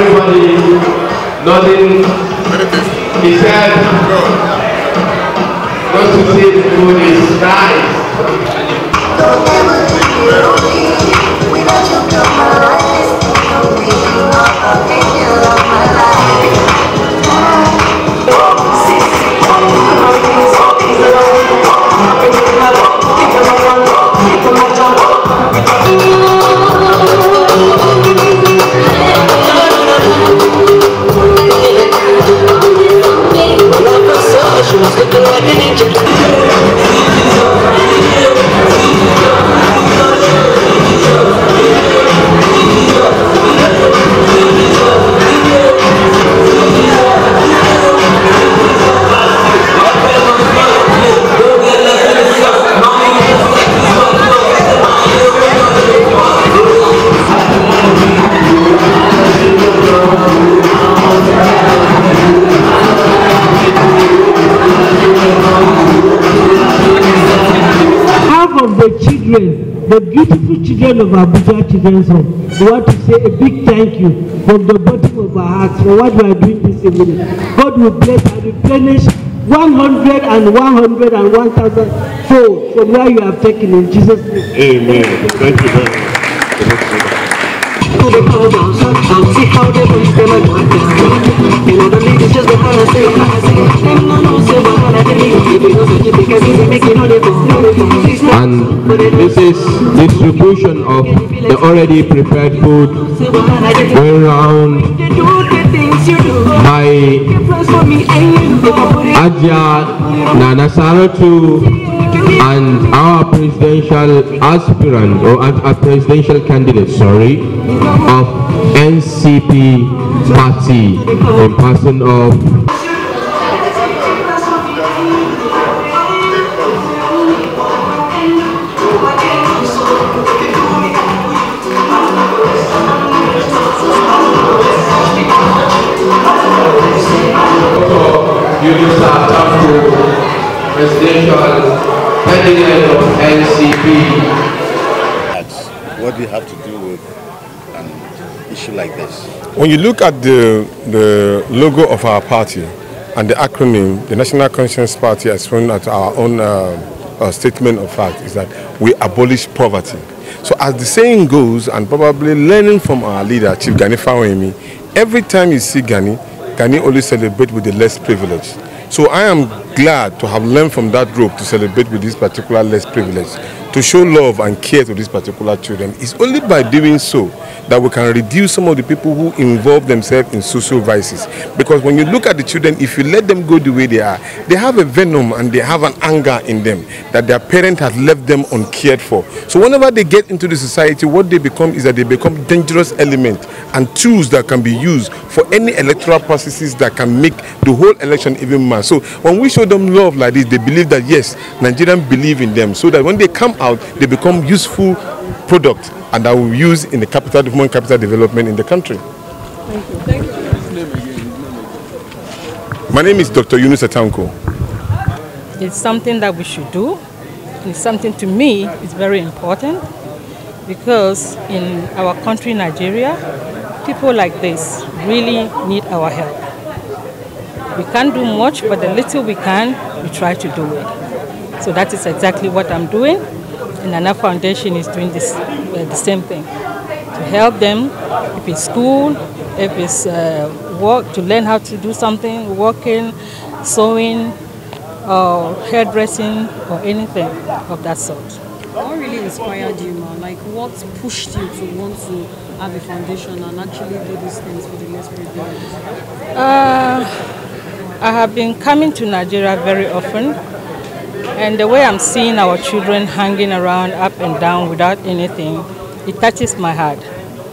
everybody nodding his head. Just to see the food is nice. The the beautiful children of Abuja Children's Home, we want to say a big thank you from the bottom of our hearts for what you are doing this evening. God will bless and replenish 100 and 100 and 1,000 fold from where you have taken in Jesus' name. Amen. Thank you very much. And this is distribution of the already prepared food going around by Aja Nana Saratu and our presidential aspirant or a presidential candidate, sorry, of NCP party in person of Yunusa Tanko, presidential candidate of NCP. That's what we have to do with an issue like this. When you look at the, the logo of our party and the acronym, the National Conscience Party has thrown at our own uh, uh, statement of fact is that we abolish poverty. So as the saying goes, and probably learning from our leader, Chief Gani Fawehinmi, every time you see Gani, Gani only celebrate with the less privileged. So I am glad to have learned from that group to celebrate with this particular less privileged, to show love and care to these particular children. It's only by doing so that we can reduce some of the people who involve themselves in social vices. Because when you look at the children, if you let them go the way they are, they have a venom and they have an anger in them that their parent has left them uncared for. So whenever they get into the society, what they become is that they become dangerous element and tools that can be used for any electoral processes that can make the whole election even more. So when we show them love like this, they believe that yes, Nigerians believe in them. So that when they come out, they become useful product and that we use in the capital human capital development in the country. thank you. My name is Dr. Yunusa Tanko. It's something that we should do. It's something to me is very important because in our country, Nigeria, people like this really need our help. We can't do much, but the little we can, we try to do it. So that is exactly what I'm doing. And Nana Foundation is doing this, uh, the same thing to help them if it's school, if it's uh, work, to learn how to do something, working, sewing, or hairdressing, or anything of that sort. What really inspired you, ma? Like, what pushed you to want to have a foundation and actually do these things for the less privileged? Uh, I have been coming to Nigeria very often, and the way I'm seeing our children hanging around up and down without anything, it touches my heart.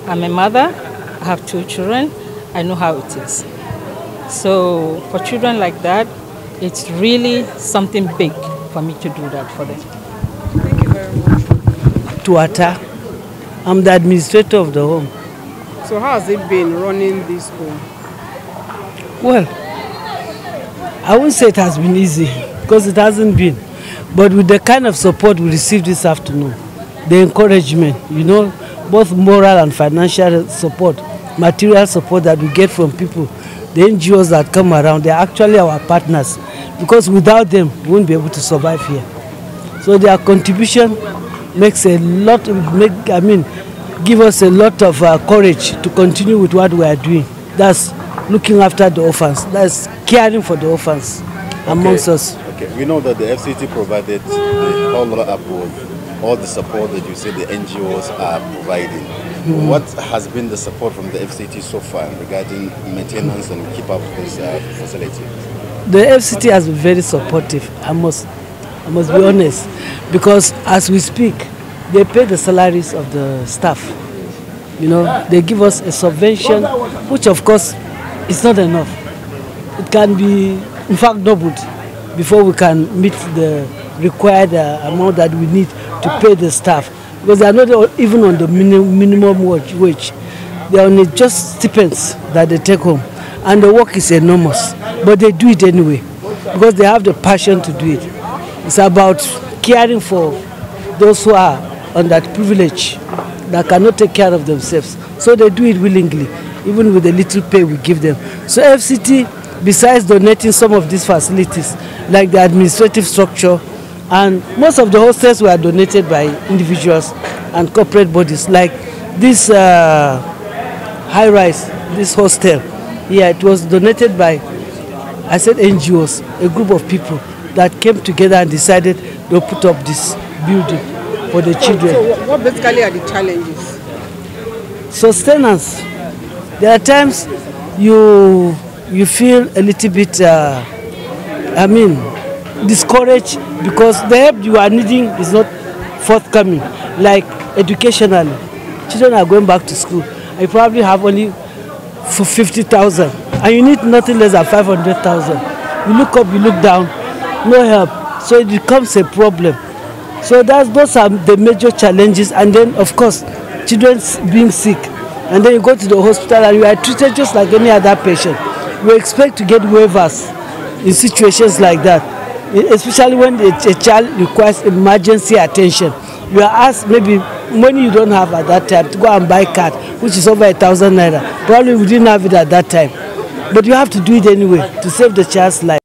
I'm a mother, I have two children, I know how it is. So for children like that, it's really something big for me to do that for them. Thank you very much. Tuata. I'm the administrator of the home. So, how has it been running this home? Well, I won't say it has been easy because it hasn't been. But with the kind of support we received this afternoon, the encouragement, you know, both moral and financial support, material support that we get from people, the NGOs that come around, they're actually our partners because without them, we won't be able to survive here. So their contribution makes a lot, make, I mean, give us a lot of uh, courage to continue with what we are doing. That's looking after the orphans, that's caring for the orphans amongst us. Okay, we know that the FCT provided the whole with all the support that you say the NGOs are providing. Hmm. What has been the support from the FCT so far regarding maintenance and keep up this uh, facility? The FCT has been very supportive, I must, I must be honest, because as we speak, they pay the salaries of the staff. You know, they give us a subvention, which of course is not enough. It can be, in fact, doubled before we can meet the required uh, amount that we need to pay the staff. Because they are not even on the minimum, minimum wage. They are just stipends that they take home. And the work is enormous. But they do it anyway because they have the passion to do it. It's about caring for those who are on that privilege that cannot take care of themselves. So they do it willingly, even with the little pay we give them. So FCT, besides donating some of these facilities, like the administrative structure, and most of the hostels were donated by individuals and corporate bodies, like this uh, high rise, this hostel. Yeah, it was donated by, I said NGOs, a group of people that came together and decided to put up this building for the children. So what- what basically are the challenges? sustenance there are times you you feel a little bit uh, i mean discouraged because the help you are needing is not forthcoming. Like educationally children are going back to school. You probably have only for 50,000 and you need nothing less than 500,000 you look up you look down no help. So it becomes a problem. So that's those are the major challenges. And then of course children being sick. And then you go to the hospital and you are treated just like any other patient you expect to get waivers in situations like that e- especially when a child requires emergency attention. You are asked maybe money you don't have at that time to go and buy card which is over a thousand naira. Probably we didn't have it at that time. But you have to do it anyway to save the child's life